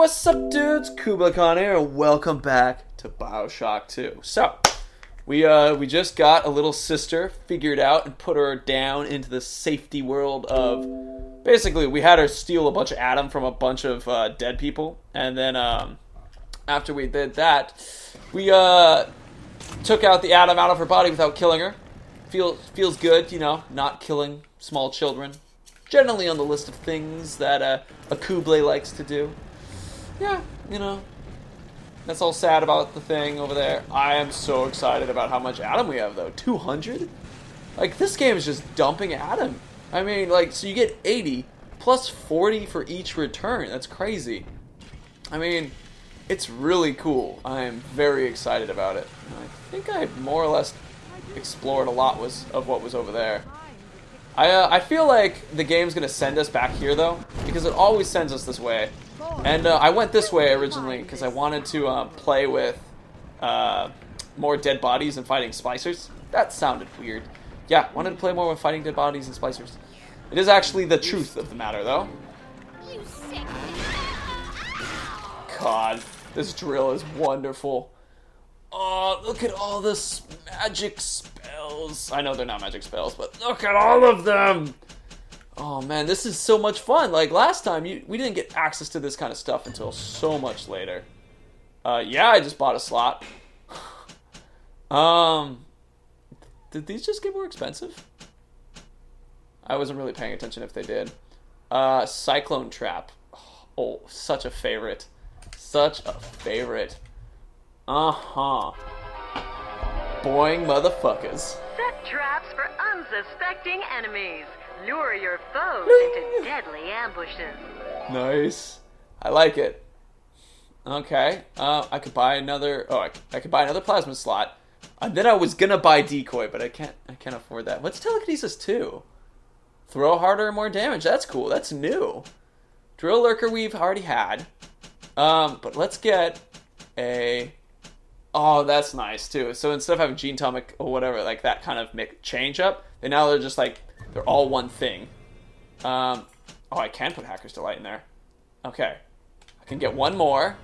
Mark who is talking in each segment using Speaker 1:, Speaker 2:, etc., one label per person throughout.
Speaker 1: what's up, dudes? Kooblay Khan here, and welcome back to Bioshock 2. So, we uh we just got a little sister figured out and put her down into the safety world of basically we had her steal a bunch of Adam from a bunch of uh, dead people, and then um after we did that, we uh took out the Adam out of her body without killing her. Feels feels good, you know, not killing small children. Generally on the list of things that uh, a Kooblay likes to do. Yeah, you know, that's all sad about the thing over there. I am so excited about how much Adam we have, though. 200? Like, this game is just dumping Adam. I mean, like, so you get 80 plus 40 for each return. That's crazy. I mean, it's really cool. I am very excited about it. I think I more or less explored a lot was of what was over there. I, uh, I feel like the game's gonna send us back here though, because it always sends us this way. And uh, I went this way originally because I wanted to uh, play with uh, more dead bodies and fighting splicers. That sounded weird. Yeah, wanted to play more with fighting dead bodies and splicers. It is actually the truth of the matter though. God, this drill is wonderful. Oh, look at all this magic spells. I know they're not magic spells, but look at all of them. Oh man, this is so much fun. Like last time, you, we didn't get access to this kind of stuff until so much later. Uh, yeah, I just bought a slot. um, did these just get more expensive? I wasn't really paying attention if they did. Uh, Cyclone Trap. Oh, such a favorite. Such a favorite. Uh huh. Boing, motherfuckers.
Speaker 2: Set traps for unsuspecting enemies. Lure your foes into deadly ambushes.
Speaker 1: Nice. I like it. Okay. Uh, I could buy another. Oh, I, I could buy another plasma slot. And then I was gonna buy decoy, but I can't. I can't afford that. What's telekinesis two? Throw harder and more damage. That's cool. That's new. Drill lurker we've already had. Um, but let's get a. Oh, that's nice too. So instead of having gene tonic or whatever, like that kind of make, change up, they now they're just like they're all one thing. Um, oh, I can put Hacker's Delight in there. Okay. I can get one more.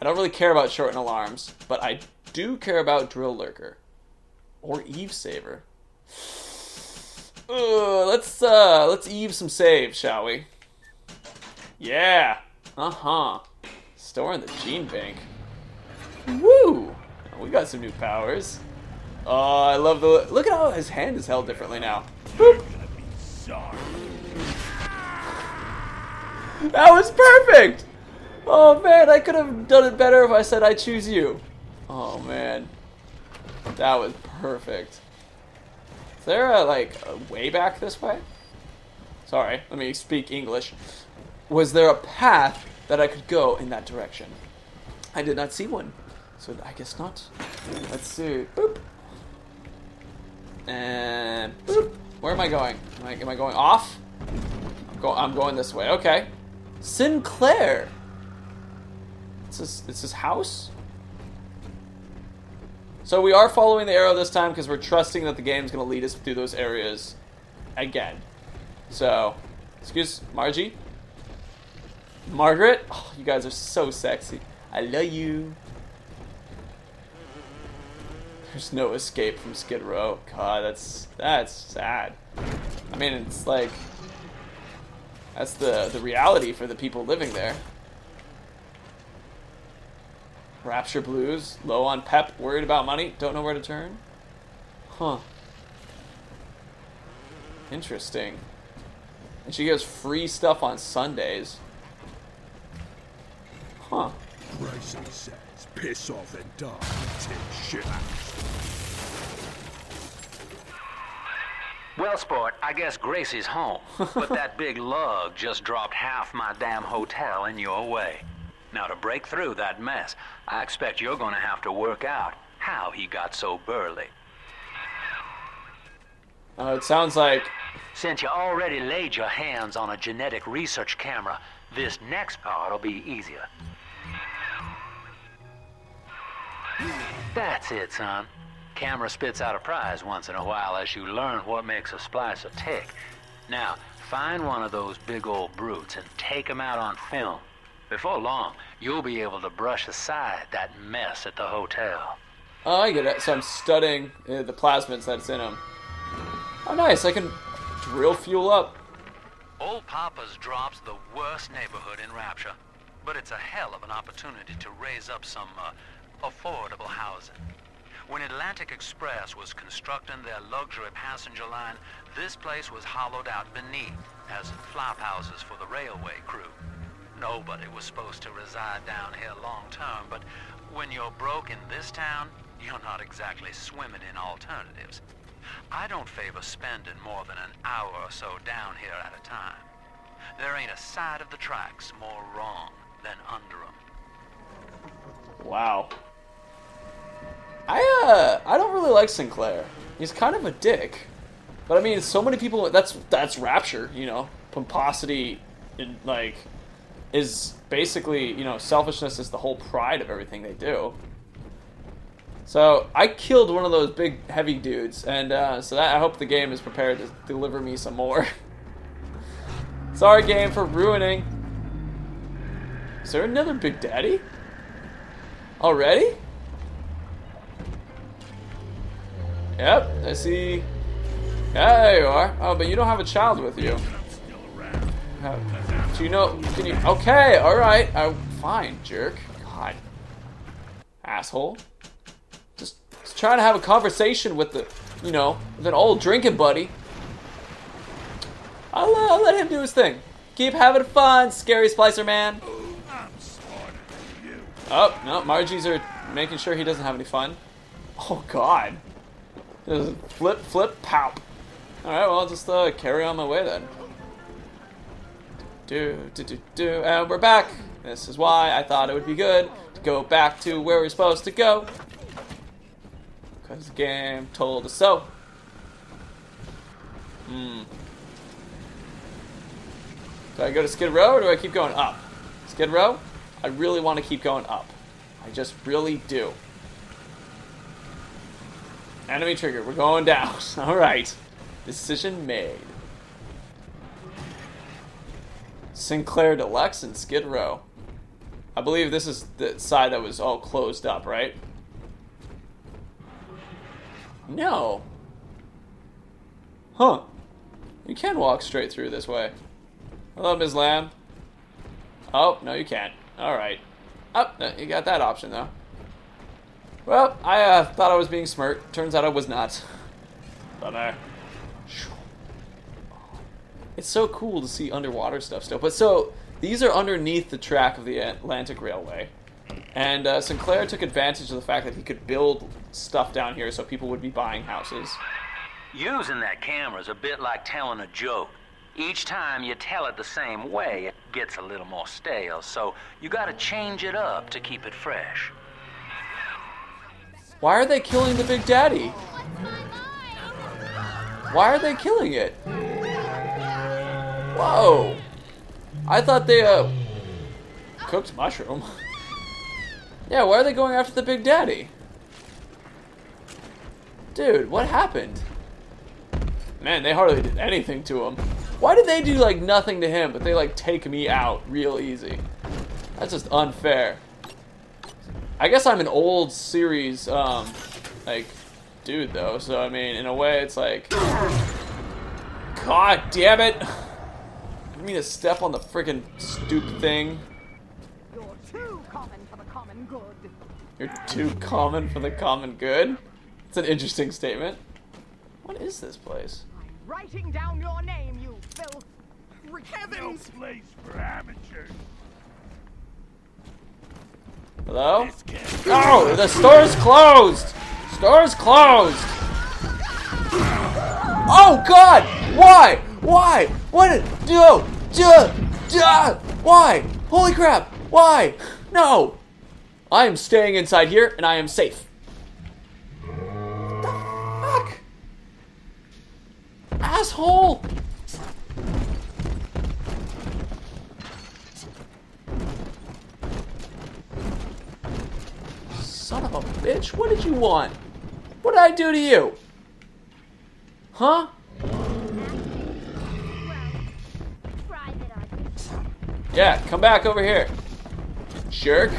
Speaker 1: I don't really care about shorten alarms, but I do care about Drill Lurker. Or Eve Saver. Let's uh let's Eve some saves, shall we? Yeah. Uh-huh. Store in the gene bank. Woo! We got some new powers. Oh, I love the look at how his hand is held differently now. That was perfect! Oh man, I could have done it better if I said I choose you. Oh man. That was perfect. Is there a, like, a way back this way? Sorry, let me speak English. Was there a path that I could go in that direction? I did not see one. So I guess not. Let's see. Boop. And boop. Where am I going? Am I, am I going off? I'm, go, I'm going this way. Okay. Sinclair. It's his, it's his house? So we are following the arrow this time because we're trusting that the game's going to lead us through those areas again. So, excuse Margie. Margaret. Oh, you guys are so sexy. I love you. There's no escape from Skid Row. God, that's that's sad. I mean, it's like that's the the reality for the people living there. Rapture Blues, low on pep, worried about money, don't know where to turn. Huh. Interesting. And she gives free stuff on Sundays. Huh.
Speaker 3: Bryson says, piss off and die. Take shit out.
Speaker 4: Well, sport, I guess Gracie's home. but that big lug just dropped half my damn hotel in your way. Now, to break through that mess, I expect you're gonna have to work out how he got so burly.
Speaker 1: Uh, it sounds like
Speaker 4: Since you already laid your hands on a genetic research camera, this next part will be easier. That's it, son. Camera spits out a prize once in a while as you learn what makes a splicer tick. Now, find one of those big old brutes and take him out on film. Before long, you'll be able to brush aside that mess at the hotel.
Speaker 1: Oh, I get it. So I'm studying uh, the plasmids that's in them. Oh, nice. I can drill fuel up.
Speaker 4: Old Pauper's Drop's the worst neighborhood in Rapture, but it's a hell of an opportunity to raise up some uh, affordable housing. When Atlantic Express was constructing their luxury passenger line, this place was hollowed out beneath as flop houses for the railway crew. Nobody was supposed to reside down here long term, but when you're broke in this town, you're not exactly swimming in alternatives. I don't favor spending more than an hour or so down here at a time. There ain't a side of the tracks more wrong than under 'em.
Speaker 1: Wow. I uh I don't really like Sinclair. He's kind of a dick. But I mean, so many people that's that's rapture, you know. Pomposity and like is basically, you know, selfishness is the whole pride of everything they do. So I killed one of those big heavy dudes, and uh, so that I hope the game is prepared to deliver me some more. Sorry, game, for ruining. Is there another Big Daddy? Already? Yep, I see. Yeah, there you are. Oh, but you don't have a child with you. Uh, do you know? Can you? Okay, all right. Uh, fine, jerk. God, asshole. Just, just trying to have a conversation with the, you know, with an old drinking buddy. I'll, uh, I'll let him do his thing. Keep having fun, scary splicer man. Oh no, Margie's are making sure he doesn't have any fun. Oh God. Just flip, flip, pow. All right, well, I'll just uh, carry on my way then. Do, do, do, do, and we're back. This is why I thought it would be good to go back to where we're supposed to go. Because the game told us so. Hmm. Do I go to Skid Row or do I keep going up? Skid Row? I really want to keep going up. I just really do. Enemy trigger. We're going down. All right. Decision made. Sinclair Deluxe and Skid Row. I believe this is the side that was all closed up, right? No. Huh. You can walk straight through this way. Hello, Ms. Lamb. Oh, no, you can't. Alright. Oh, you got that option, though. Well, I uh, thought I was being smart. Turns out I was not. Bummer. It's so cool to see underwater stuff still. But so, these are underneath the track of the Atlantic Railway. And uh, Sinclair took advantage of the fact that he could build stuff down here so people would be buying houses.
Speaker 4: Using that camera is a bit like telling a joke. Each time you tell it the same way, it gets a little more stale, so you gotta change it up to keep it fresh.
Speaker 1: Why are they killing the Big Daddy? Why are they killing it? Whoa! I thought they, uh, cooked mushroom. yeah, why are they going after the Big Daddy? Dude, what happened? Man, they hardly did anything to him. Why did they do, like, nothing to him, but they, like, take me out real easy? That's just unfair. I guess I'm an old series, um, like, dude, though. So, I mean, in a way, it's like... God damn it! I didn't mean to step on the freaking stoop thing.
Speaker 5: You're too common for the common good.
Speaker 1: You're too common for the common good. It's an interesting statement. What is this place?
Speaker 5: I'm writing down your name, you filth.
Speaker 3: No place for amateurs.
Speaker 1: Hello? No! The store's closed! Store's closed! Oh god! Why? Why? What? No! Duh! Oh, Duh! Why? Holy crap! Why? No! I am staying inside here and I am safe. What the fuck? Asshole! Son of a bitch, what did you want? What did I do to you? Huh? Yeah, come back over here. jerk.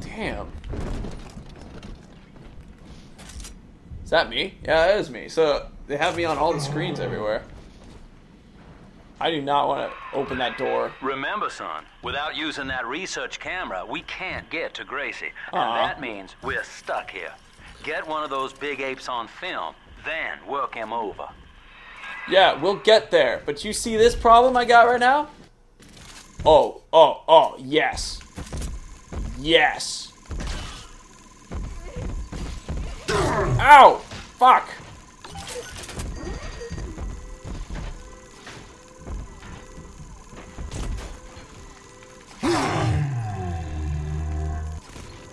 Speaker 1: Damn. Is that me? Yeah, that is me. So they have me on all the screens everywhere. I do not want to open that door.
Speaker 4: Remember, son, without using that research camera, we can't get to Gracie. And that means we're stuck here. Get one of those big apes on film, then work him over.
Speaker 1: Yeah, we'll get there. But you see this problem I got right now? Oh, oh, oh, yes. Yes. Ow! Fuck!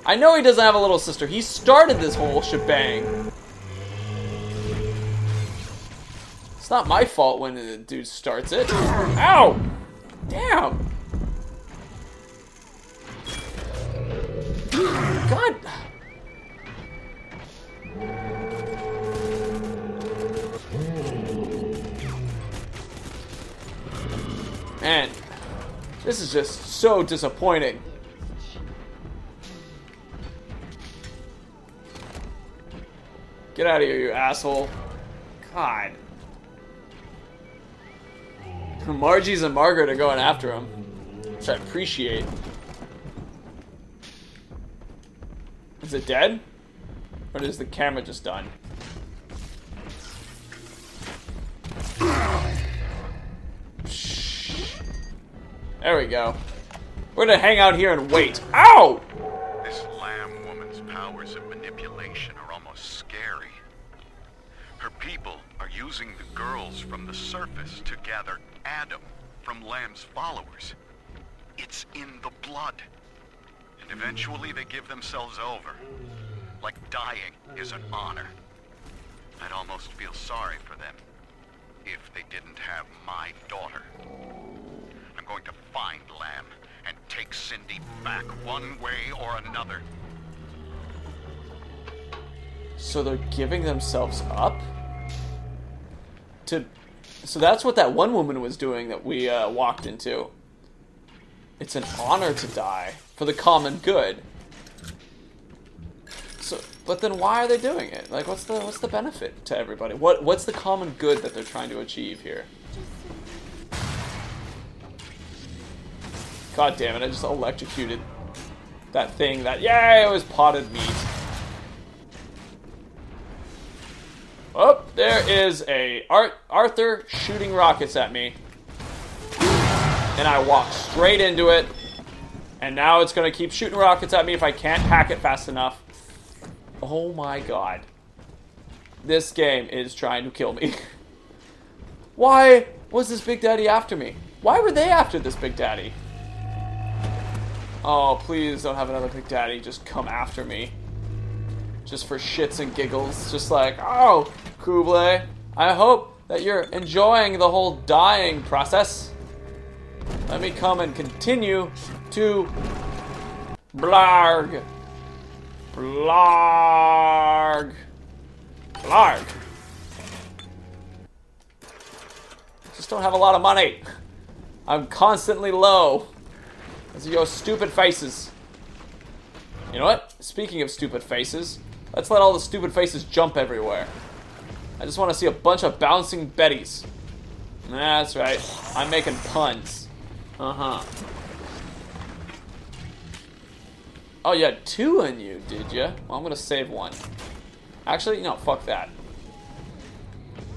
Speaker 1: I know he doesn't have a little sister. He started this whole shebang. It's not my fault when the dude starts it. Ow! Damn! God! Man, this is just so disappointing. Get out of here, you asshole. God. Margie's and Margaret are going after him, which I appreciate. Is it dead? Or is the camera just done? There we go. We're gonna hang out here and wait. Ow!
Speaker 6: Girls from the surface to gather Adam from Lamb's followers. It's in the blood. And eventually they give themselves over. Like dying is an honor. I'd almost feel sorry for them if they didn't have my daughter. I'm going to find Lamb and take Cindy back one way or another.
Speaker 1: So they're giving themselves up? To So that's what that one woman was doing that we uh, walked into. It's an honor to die for the common good. So but then why are they doing it? Like what's the what's the benefit to everybody? What what's the common good that they're trying to achieve here? God damn it, I just electrocuted that thing that yay, it was potted meat. Oh, there is a Art Arthur shooting rockets at me. And I walk straight into it. And now it's gonna keep shooting rockets at me if I can't hack it fast enough. Oh my god. This game is trying to kill me. Why was this Big Daddy after me? Why were they after this Big Daddy? Oh, please don't have another Big Daddy just come after me. Just for shits and giggles. Just like, oh, Kooblay, I hope that you're enjoying the whole dying process. Let me come and continue to blarg. Blarg. Blarg. Just don't have a lot of money. I'm constantly low. Of your stupid faces. You know what? Speaking of stupid faces, let's let all the stupid faces jump everywhere. I just want to see a bunch of bouncing betties. That's right. I'm making puns. Uh huh. Oh, you had two in you, did you? Well, I'm gonna save one. Actually, no, fuck that.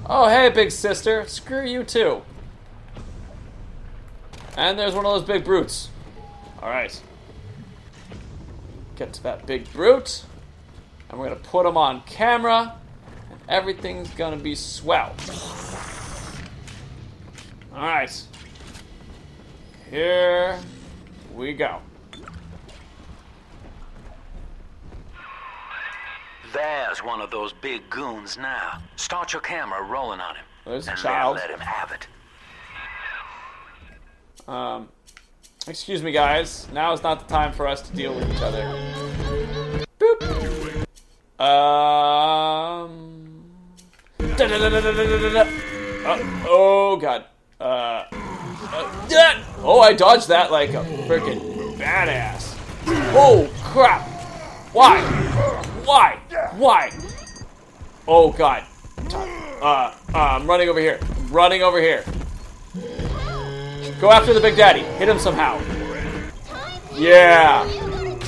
Speaker 1: Oh, hey, big sister. Screw you too. And there's one of those big brutes. Alright. Get to that big brute. And we're gonna put him on camera. Everything's gonna be swell. Alright. Here we go.
Speaker 4: There's one of those big goons now. Start your camera rolling on him.
Speaker 1: There's a child.
Speaker 4: Let him have it.
Speaker 1: Um, excuse me, guys. Now is not the time for us to deal with each other. Boop. Um. Da-da-da-da-da-da-da-da. Uh, oh God. Uh. uh. Oh, I dodged that like a freaking badass. Oh, crap. Why? Why? Why? Oh, God. Uh, uh, I'm running over here. I'm running over here. Go after the Big Daddy. Hit him somehow. Yeah.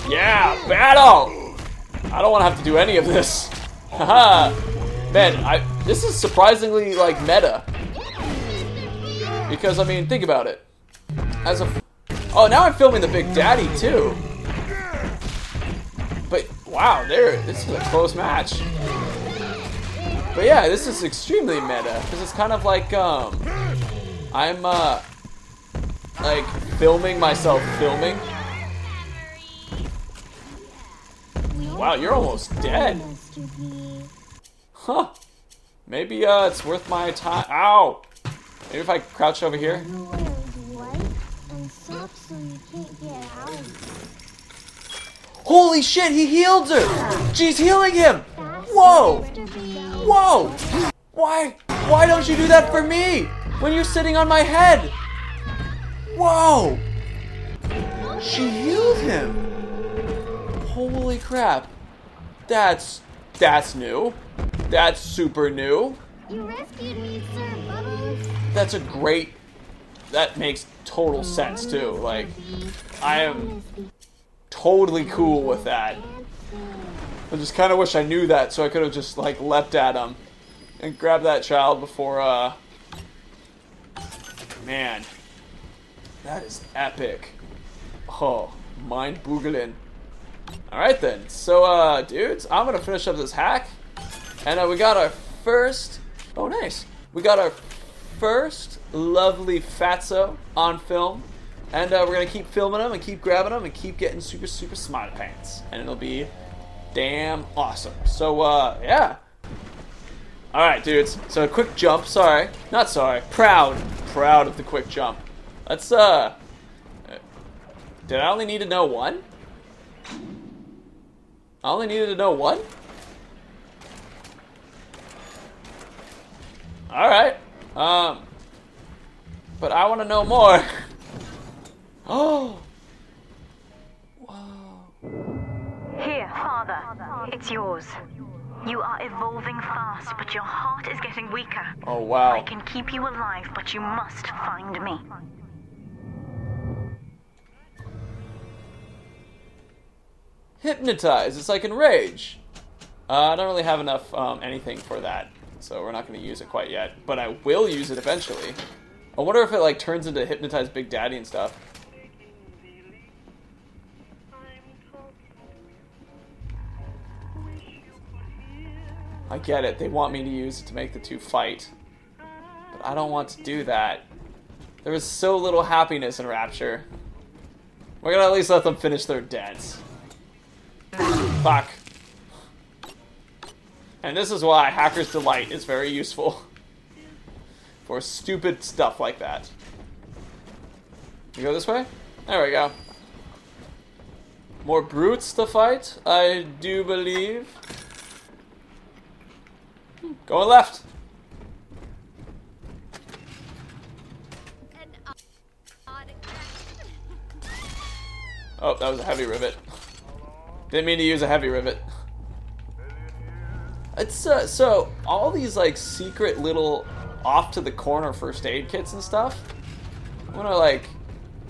Speaker 1: Yeah, battle! I don't want to have to do any of this. Haha. Man, I this is surprisingly like meta. Because I mean, think about it. As a Oh, now I'm filming the Big Daddy too. But wow, there this is a close match. But yeah, this is extremely meta because it's kind of like um I'm uh like filming myself filming. Wow, you're almost dead. Huh. Maybe uh it's worth my time. Ow! Maybe if I crouch over here. Holy shit, he healed her! She's healing him! Whoa! Whoa! Why? Why don't you do that for me? When you're sitting on my head? Whoa! She healed him! Holy crap. That's that's new. That's super new.
Speaker 7: You rescued me, Sir Bubbles.
Speaker 1: That's a great that makes total sense too. Like I am totally cool with that. I just kind of wish I knew that so I could have just like leapt at him and grabbed that child before uh man. That is epic. Oh, mind boogling. Alright then, so uh, dudes, I'm gonna finish up this hack. And uh, we got our first, oh nice. We got our first lovely fatso on film. And uh, we're gonna keep filming them and keep grabbing them and keep getting super, super smiley pants. And it'll be damn awesome. So uh, yeah. Alright dudes, so a quick jump, sorry. Not sorry, proud. Proud of the quick jump. Let's uh, did I only need to know one? I only needed to know one? Alright. Um. But I want to know more. oh. Wow.
Speaker 2: Here, father. It's yours. You are evolving fast, but your heart is getting weaker.
Speaker 1: Oh, wow.
Speaker 2: I can keep you alive, but you must find me.
Speaker 1: Hypnotize. It's like enrage. Uh, I don't really have enough um, anything for that, so we're not going to use it quite yet. But I will use it eventually. I wonder if it like turns into hypnotize Big Daddy and stuff. I get it. They want me to use it to make the two fight. But I don't want to do that. There was so little happiness in Rapture. We're gonna at least let them finish their dance. Fuck. And this is why Hacker's Delight is very useful. For stupid stuff like that. You go this way? There we go. More brutes to fight, I do believe. Going left. Oh, that was a heavy rivet. Didn't mean to use a heavy rivet. It's uh, so all these like secret little off to the corner first aid kits and stuff. I'm gonna like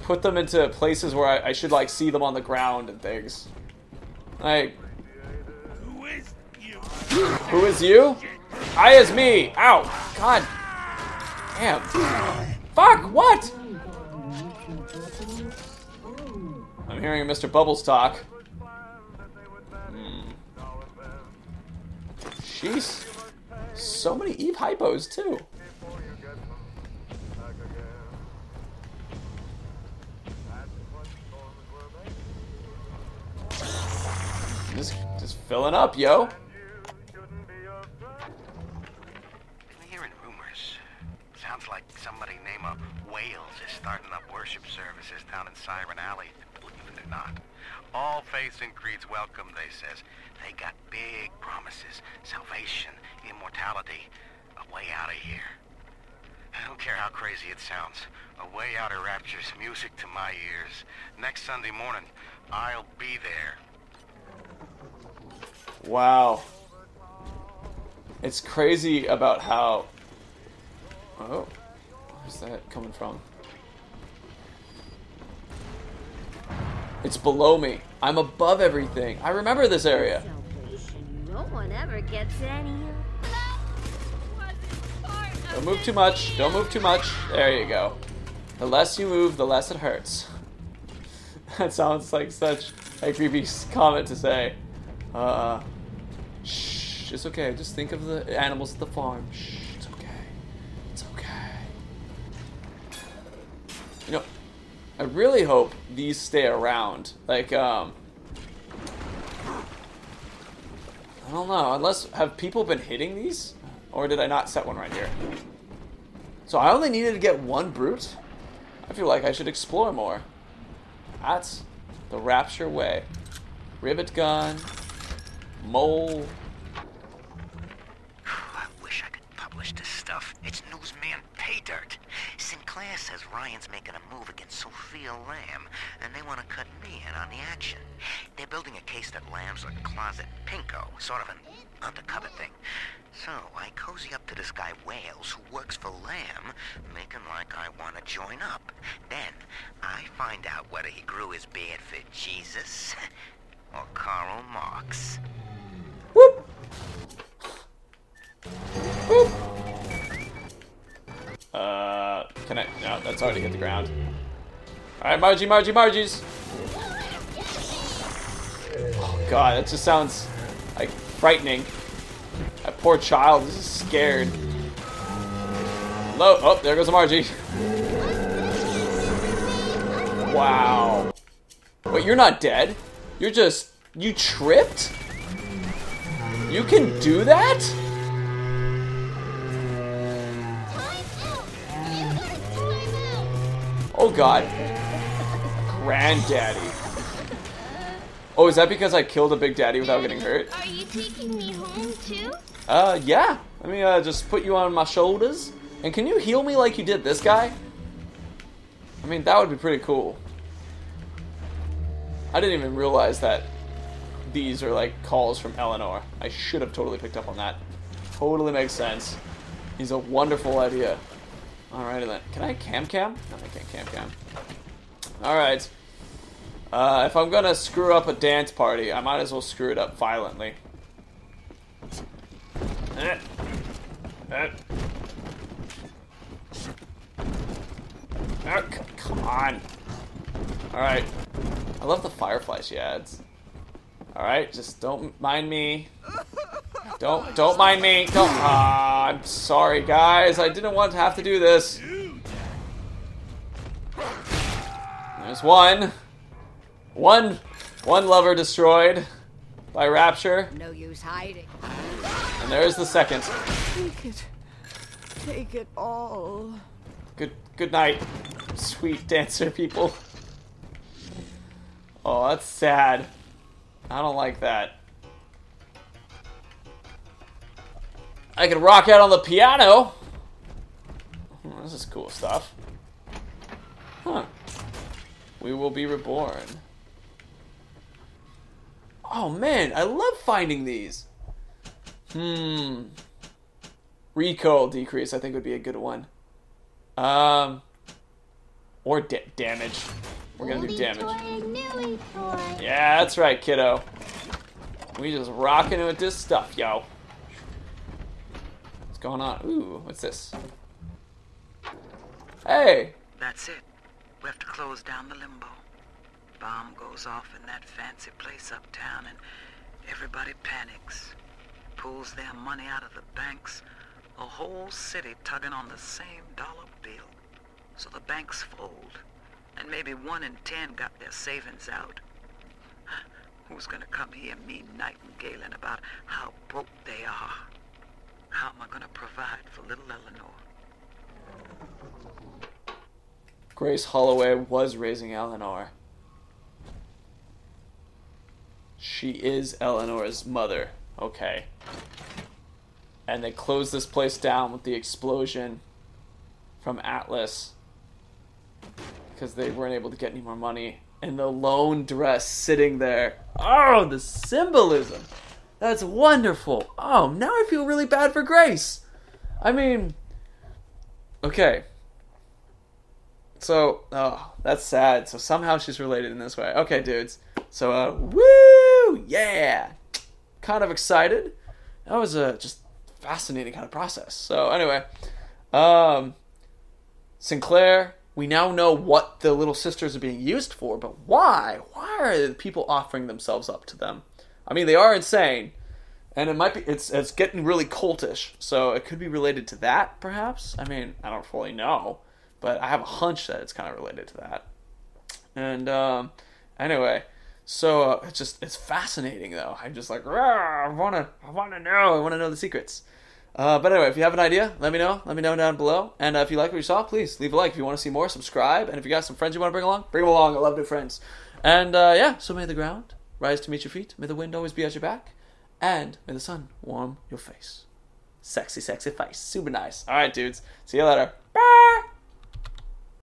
Speaker 1: put them into places where I, I should like see them on the ground and things. Like, who is you? Who is you? I is me. Ow! God. Damn. Fuck. What? I'm hearing Mr. Bubbles talk. Jeez. So many Eve hypos, too. Just, just filling up, yo.
Speaker 8: I'm hearing rumors. Sounds like somebody named Wales is starting up worship services down in Siren Alley. Not. All faiths and creeds welcome, they says. They got big promises. Salvation, immortality, a way out of here. I don't care how crazy it sounds. A way out of Rapture's music to my ears. Next Sunday morning, I'll be there.
Speaker 1: Wow. It's crazy about how. Oh, where's that coming from? It's below me. I'm above everything. I remember this area.
Speaker 7: No one ever gets any.
Speaker 1: Don't move too much. Don't move too much. There you go. The less you move, the less it hurts. that sounds like such a creepy comment to say. Uh, shh. It's okay. Just think of the animals at the farm. Shh. I really hope these stay around. Like, um, I don't know. Unless have people been hitting these, or did I not set one right here? So I only needed to get one brute. I feel like I should explore more. That's the Rapture way. Rivet gun, mole.
Speaker 8: I wish I could publish this stuff. It's. Sinclair says Ryan's making a move against Sophia Lamb, and they want to cut me in on the action. They're building a case that Lamb's a closet pinko, sort of an undercover thing. So I cozy up to this guy Wales, who works for Lamb, making like I want to join up. Then I find out whether he grew his beard for Jesus or Karl Marx.
Speaker 1: Whoop. Uh, can I? No, that's already hit the ground. All right, Margie, Margie, Margie's. Oh God, that just sounds like frightening. That poor child is scared. Low. Oh, there goes a Margie. Wow. Wait, you're not dead. You're just you tripped. You can do that? Oh god. Granddaddy. Oh, is that because I killed a big daddy without getting hurt?
Speaker 7: Are you taking me home too?
Speaker 1: Uh, yeah. Let me uh, just put you on my shoulders. And can you heal me like you did this guy? I mean, that would be pretty cool. I didn't even realize that these are like calls from Eleanor. I should have totally picked up on that. Totally makes sense. He's a wonderful idea. Alrighty then. Can I cam cam? No, I can't cam cam. Alright. Uh, if I'm gonna screw up a dance party, I might as well screw it up violently. C- come on. Alright. I love the firefly she adds. Alright, just don't mind me. Don't don't mind me. Don't ah, I'm sorry guys. I didn't want to have to do this. There's one. One one lover destroyed by Rapture.
Speaker 5: No use hiding.
Speaker 1: And there's the second.
Speaker 5: Take it. Take it all.
Speaker 1: Good good night, sweet dancer people. Oh, that's sad. I don't like that. I can rock out on the piano. Oh, this is cool stuff. Huh. We will be reborn. Oh man, I love finding these. Hmm. Recoil decrease, I think would be a good one. Um, or da- damage. We're gonna do damage. Yeah, that's right, kiddo. We just rocking with this stuff, yo. Going on? Ooh, what's this? Hey,
Speaker 9: That's it. We have to close down the limbo. Bomb goes off in that fancy place uptown and everybody panics. Pulls their money out of the banks. A whole city tugging on the same dollar bill. So the banks fold. And maybe one in ten got their savings out. Who's gonna come here and me nightingaling about how broke they are? How am I gonna provide for little Eleanor?
Speaker 1: Grace Holloway was raising Eleanor. She is Eleanor's mother. Okay. And they closed this place down with the explosion. from Atlas because they weren't able to get any more money. And the lone dress sitting there. Oh, the symbolism. That's wonderful. Oh, now I feel really bad for Grace. I mean, okay. So, oh, that's sad. So somehow she's related in this way. Okay, dudes. So, uh, woo, yeah. Kind of excited. That was a just fascinating kind of process. So anyway, um, Sinclair. We now know what the little sisters are being used for, but why? Why are the people offering themselves up to them? I mean, they are insane, and it might be it's it's getting really cultish. So it could be related to that, perhaps. I mean, I don't fully know, but I have a hunch that it's kind of related to that. And um, anyway, so uh, it's just it's fascinating though. I'm just like, "Rah, I wanna I wanna know. I wanna know the secrets. Uh, but anyway, if you have an idea, let me know. Let me know down below. And uh, if you like what you saw, please leave a like. If you want to see more, subscribe. And if you got some friends you want to bring along, bring them along. I love new friends. And uh, yeah, so may the ground rise to meet your feet. May the wind always be at your back. And may the sun warm your face. Sexy, sexy face. Super nice. All right, dudes. See you later. Bye.